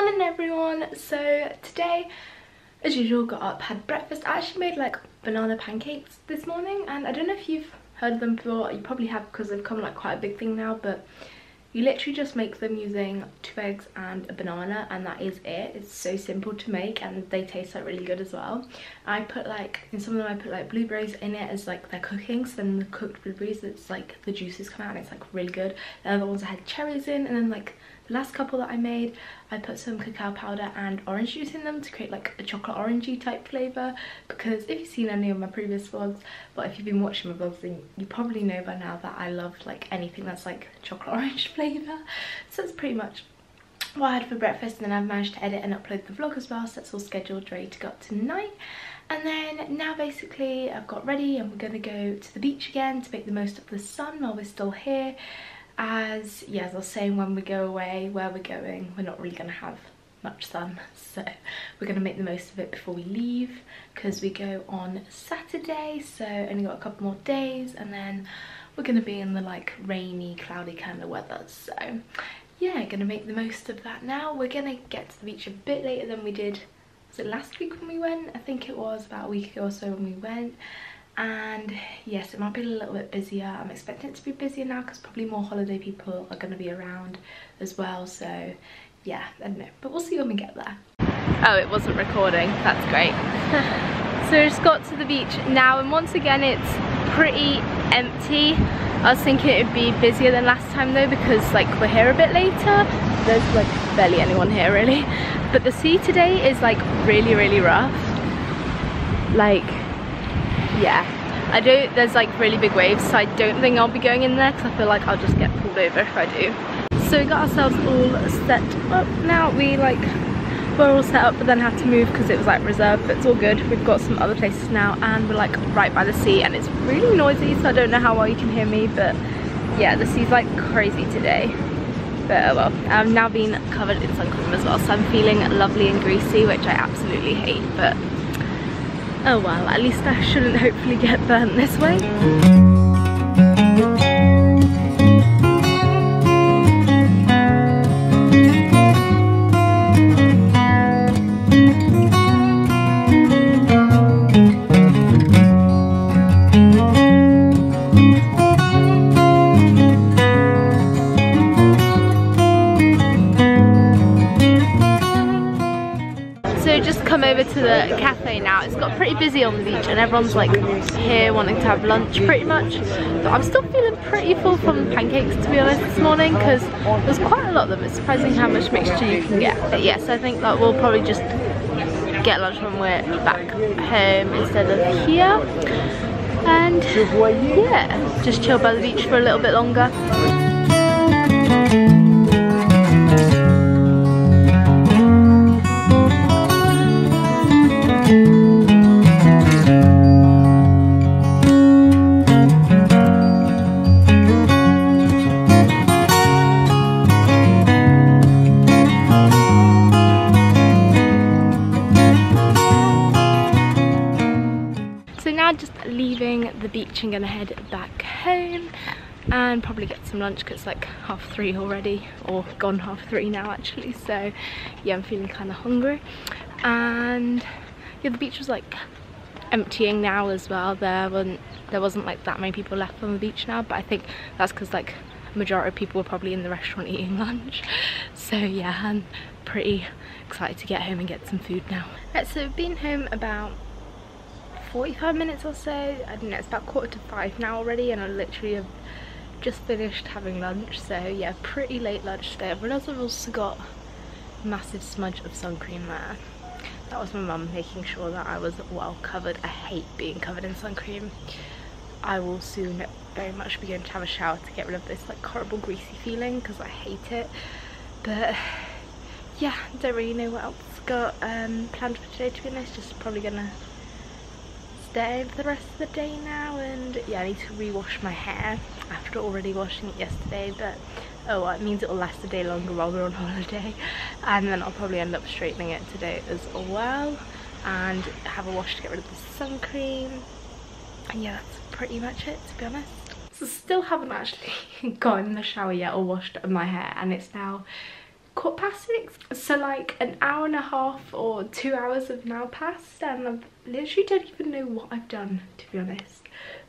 Morning everyone! So today, as usual, got up, had breakfast. I actually made like banana pancakes this morning and I don't know if you've heard them before. You probably have because they've become like quite a big thing now but you literally just make them using two eggs and a banana and that is it. It's so simple to make and they taste like really good as well. I put like, in some of them I put like blueberries in it as like they're cooking so then the cooked blueberries it's like the juices come out and it's like really good. The other ones I had cherries in and then like the last couple that I made I put some cacao powder and orange juice in them to create like a chocolate orangey type flavour because if you've seen any of my previous vlogs but if you've been watching my vlogs then you probably know by now that I love like anything that's like chocolate orange flavour so that's pretty much what I had for breakfast and then I've managed to edit and upload the vlog as well so that's all scheduled ready to go up tonight. And then now basically I've got ready and we're going to go to the beach again to make the most of the sun while we're still here as yeah as I was saying when we go away where we're going we're not really gonna have much sun. So we're gonna make the most of it before we leave because we go on Saturday so only got a couple more days and then we're gonna be in the like rainy cloudy kind of weather. So yeah gonna make the most of that now. We're gonna get to the beach a bit later than we did was it last week when we went? I think it was about a week ago or so when we went and yes it might be a little bit busier. I'm expecting it to be busier now because probably more holiday people are going to be around as well. So yeah i don't know. But we'll see when we get there. Oh it wasn't recording. That's great. So we just got to the beach now and once again it's pretty empty. I was thinking it would be busier than last time though because like we're here a bit later. There's like barely anyone here really. But the sea today is like really really rough. Like yeah. I don't there's like really big waves so I don't think I'll be going in there because I feel like I'll just get pulled over if I do. So we got ourselves all set up now. We like we're all set up but then had to move because it was like reserved but it's all good. We've got some other places now and we're like right by the sea and it's really noisy so I don't know how well you can hear me but yeah the sea's like crazy today. But oh well. I've now been covered in sun cream as well so I'm feeling lovely and greasy which I absolutely hate but Oh well, at least I shouldn't hopefully get burnt this way. So just come over to the cafe pretty busy on the beach and everyone's like here wanting to have lunch pretty much. But I'm still feeling pretty full from pancakes to be honest this morning because there's quite a lot of them. It's surprising how much mixture you can get. But yes, I think that we'll probably just get lunch when we're back home instead of here. And yeah, just chill by the beach for a little bit longer. Beach gonna head back home and probably get some lunch because it's like half three already or gone half three now actually. So yeah I'm feeling kind of hungry. And yeah the beach was like emptying now as well. There wasn't there wasn't like that many people left on the beach now but I think that's because like majority of people were probably in the restaurant eating lunch. So yeah I'm pretty excited to get home and get some food now. Right, so I've been home about 45 minutes or so. I don't know, it's about quarter to five now already and I literally have just finished having lunch. So yeah, pretty late lunch today. Realised I've also got a massive smudge of sun cream there. That was my mum making sure that I was well covered. I hate being covered in sun cream. I will soon very much be going to have a shower to get rid of this like horrible greasy feeling because I hate it. But yeah, don't really know what else got um, planned for today to be honest. Just probably gonna stay for the rest of the day now and yeah I need to rewash my hair. After already washing it yesterday but oh well, it means it'll last a day longer while we're on holiday. And then I'll probably end up straightening it today as well and have a wash to get rid of the sun cream. And yeah that's pretty much it to be honest. So still haven't actually gotten in the shower yet or washed my hair and it's now quarter past six. So like an hour and a half or two hours have now passed and I literally don't even know what I've done to be honest.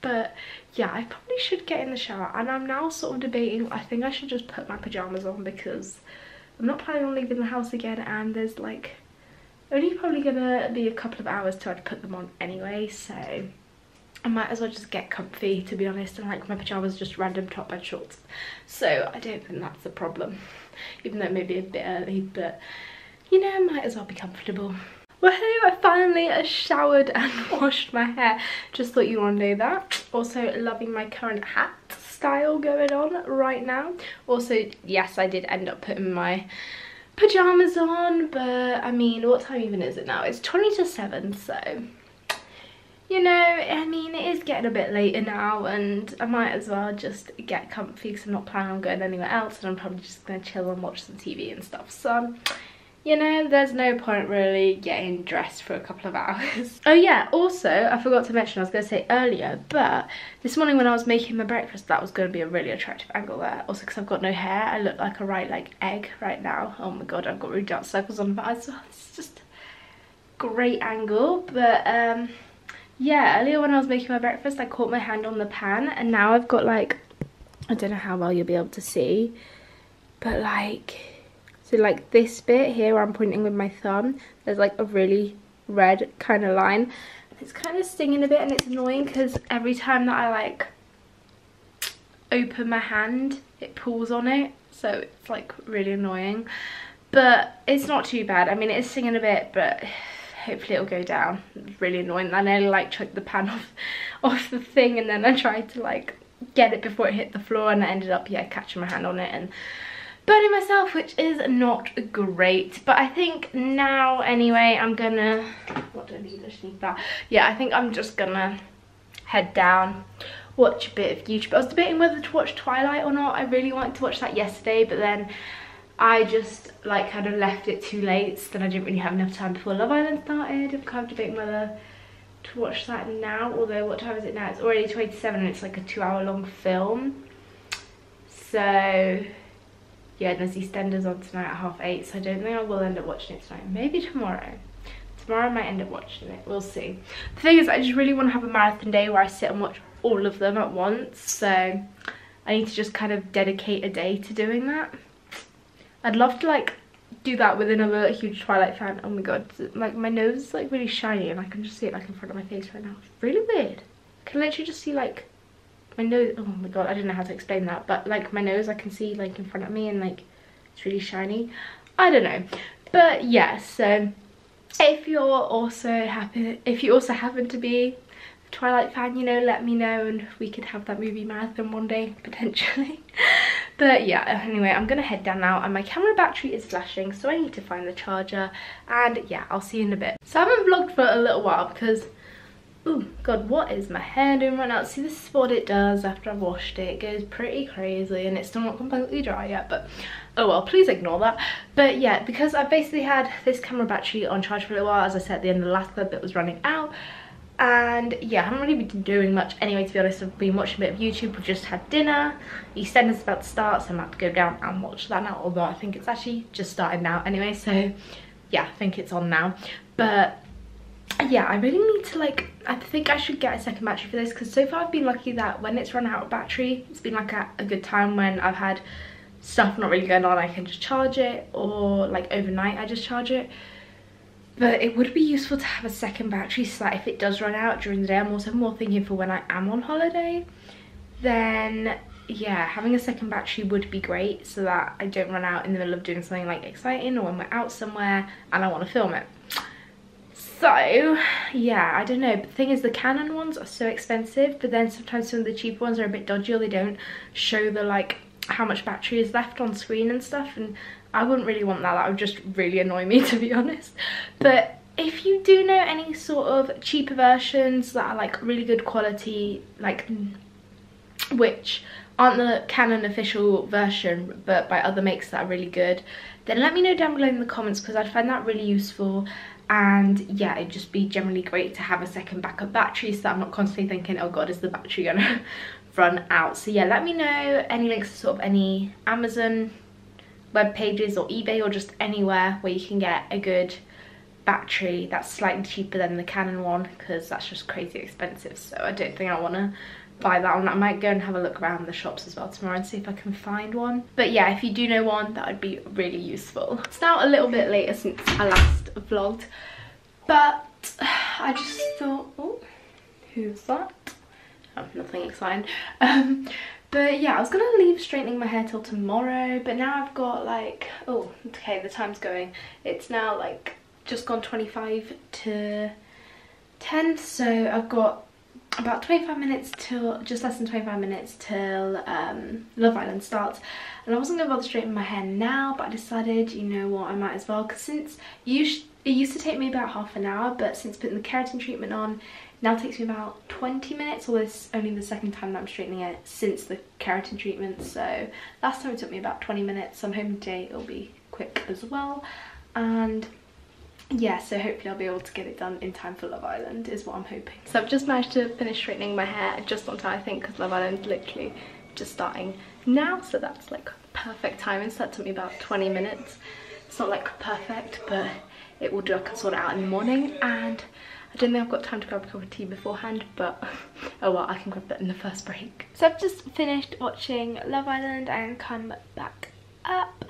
But yeah, I probably should get in the shower and I'm now sort of debating, I think I should just put my pyjamas on because I'm not planning on leaving the house again and there's like only probably gonna be a couple of hours till I put them on anyway, so I might as well just get comfy to be honest and like my pyjamas just random top and shorts so I don't think that's a problem even though it may be a bit early but you know might as well be comfortable Woohoo! I finally showered and washed my hair. Just thought you want to know that. Also loving my current hat style going on right now. Also, yes, I did end up putting my pyjamas on, but I mean, what time even is it now? It's 20 to 7, so you know, I mean, it is getting a bit later now and I might as well just get comfy because I'm not planning on going anywhere else and I'm probably just going to chill and watch some TV and stuff. So, you know, there's no point really getting dressed for a couple of hours. oh yeah, also, I forgot to mention, I was going to say earlier, but this morning when I was making my breakfast, that was going to be a really attractive angle there. Also, because I've got no hair, I look like a right, like, egg right now. Oh my god, I've got really dark circles on my eyes. It's just great angle, but, um yeah, earlier when I was making my breakfast, I caught my hand on the pan and now I've got like, I don't know how well you'll be able to see, but like, so like this bit here where I'm pointing with my thumb, there's like a really red kind of line. It's kind of stinging a bit and it's annoying because every time that I like open my hand, it pulls on it. So it's like really annoying. But it's not too bad. I mean, it is stinging a bit, but hopefully it'll go down. It's really annoying. I nearly like chucked the pan off off the thing and then i tried to like get it before it hit the floor and i ended up yeah catching my hand on it and burning myself which is not great. But i think now anyway i'm gonna what do i need? I just need that. Yeah i think i'm just gonna head down watch a bit of youtube. I was debating whether to watch twilight or not. I really wanted to watch that yesterday but then I just like kind of left it too late so then I didn't really have enough time before Love Island started. I'm kind of debating whether to watch that now although what time is it now? It's already 27 and it's like a two hour long film. So yeah there's EastEnders on tonight at half eight so I don't think I will end up watching it tonight. Maybe tomorrow. Tomorrow I might end up watching it. We'll see. The thing is I just really want to have a marathon day where I sit and watch all of them at once so I need to just kind of dedicate a day to doing that. I'd love to like do that with another huge Twilight fan. Oh my god, like my nose is like really shiny and I can just see it like in front of my face right now. It's really weird. I can literally just see like my nose, oh my god, I don't know how to explain that, but like my nose I can see like in front of me and like it's really shiny. I don't know. But yeah, so um, if you're also happy, if you also happen to be a Twilight fan, you know, let me know and we could have that movie marathon one day, potentially. But yeah, anyway, I'm gonna head down now and my camera battery is flashing, so I need to find the charger. And yeah, I'll see you in a bit. So I haven't vlogged for a little while because Oh god, what is my hair doing right now? See, this is what it does after I've washed it. It goes pretty crazy and it's still not completely dry yet, but oh well, please ignore that. But yeah, because I've basically had this camera battery on charge for a little while, as I said at the end of the last clip, it was running out and yeah I haven't really been doing much anyway to be honest. I've been watching a bit of YouTube. We've just had dinner. EastEnders about to start so I'm about to go down and watch that now. Although I think it's actually just started now anyway so yeah I think it's on now. But yeah I really need to like I think I should get a second battery for this because so far I've been lucky that when it's run out of battery it's been like a, a good time when I've had stuff not really going on. I can just charge it or like overnight I just charge it but it would be useful to have a second battery so that if it does run out during the day i'm also more thinking for when i am on holiday then yeah having a second battery would be great so that i don't run out in the middle of doing something like exciting or when we're out somewhere and i want to film it. So yeah i don't know but the thing is the canon ones are so expensive but then sometimes some of the cheaper ones are a bit dodgy or they don't show the like how much battery is left on screen and stuff and I wouldn't really want that. That would just really annoy me to be honest. But if you do know any sort of cheaper versions that are like really good quality, like which aren't the Canon official version but by other makes that are really good, then let me know down below in the comments because I'd find that really useful and yeah it'd just be generally great to have a second backup battery so that I'm not constantly thinking oh god is the battery gonna run out so yeah let me know any links to sort of any Amazon web pages or eBay or just anywhere where you can get a good battery that's slightly cheaper than the Canon one because that's just crazy expensive so I don't think I want to buy that one. I might go and have a look around the shops as well tomorrow and see if I can find one. But yeah, if you do know one, that would be really useful. It's now a little bit later since I last vlogged, but I just thought, oh, who's that? Oh, nothing exciting. Um, but yeah, I was gonna leave straightening my hair till tomorrow, but now I've got like, oh, okay, the time's going. It's now like just gone 25 to 10, so I've got about 25 minutes till, just less than 25 minutes till um, Love Island starts. And I wasn't going to bother straightening my hair now, but I decided, you know what, I might as well. Because since you it used to take me about half an hour, but since putting the keratin treatment on, now takes me about 20 minutes, although it's only the second time that I'm straightening it since the keratin treatment. So last time it took me about 20 minutes, so I'm hoping today it'll be quick as well. And yeah, so hopefully I'll be able to get it done in time for Love Island is what I'm hoping. So I've just managed to finish straightening my hair just on time I think because Love Island's literally just starting now so that's like perfect timing so that took me about 20 minutes. It's not like perfect but it will do, I can sort it out in the morning and I don't think I've got time to grab a cup of tea beforehand but oh well I can grab that in the first break. So I've just finished watching Love Island and come back up.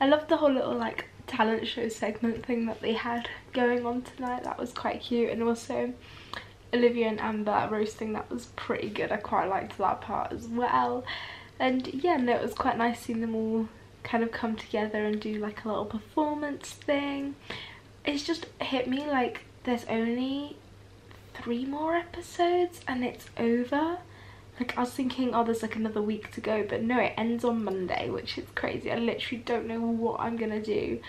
I love the whole little like talent show segment thing that they had going on tonight. That was quite cute. And also Olivia and Amber roasting, that was pretty good. I quite liked that part as well. And yeah, no, it was quite nice seeing them all kind of come together and do like a little performance thing. It's just hit me like there's only three more episodes and it's over. Like I was thinking oh there's like another week to go but no it ends on Monday which is crazy. I literally don't know what I'm gonna do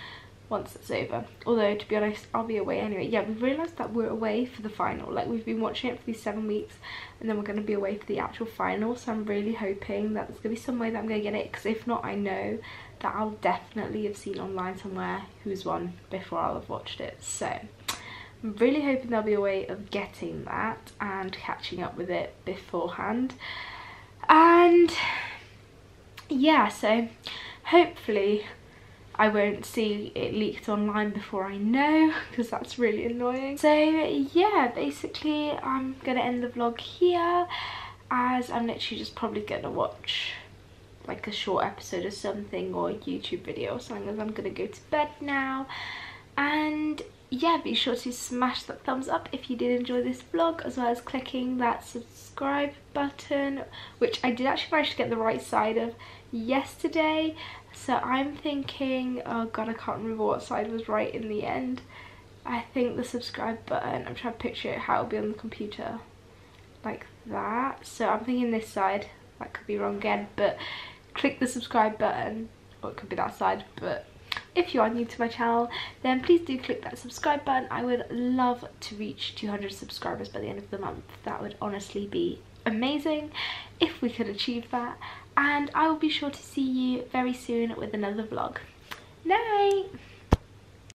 once it's over. Although to be honest I'll be away anyway. Yeah we've realised that we're away for the final. Like we've been watching it for these seven weeks and then we're going to be away for the actual final. So I'm really hoping that there's going to be some way that I'm going to get it because if not I know that I'll definitely have seen online somewhere who's won before I'll have watched it. So I'm really hoping there'll be a way of getting that and catching up with it beforehand. And yeah, so hopefully I won't see it leaked online before I know because that's really annoying. So yeah, basically I'm going to end the vlog here as I'm literally just probably going to watch like a short episode of something or a YouTube video or something as I'm going to go to bed now. And yeah be sure to smash that thumbs up if you did enjoy this vlog as well as clicking that subscribe button which I did actually manage to get the right side of yesterday. So I'm thinking oh god I can't remember what side was right in the end. I think the subscribe button I'm trying to picture it how it'll be on the computer like that. So I'm thinking this side that could be wrong again but click the subscribe button or it could be that side but if you are new to my channel then please do click that subscribe button. I would love to reach 200 subscribers by the end of the month. That would honestly be amazing if we could achieve that. And i will be sure to see you very soon with another vlog. Night